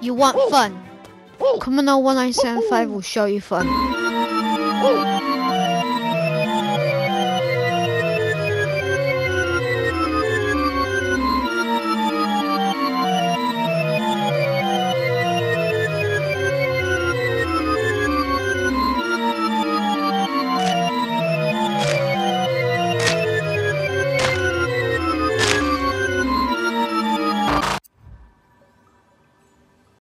You want fun? Come on, 1975 will show you fun.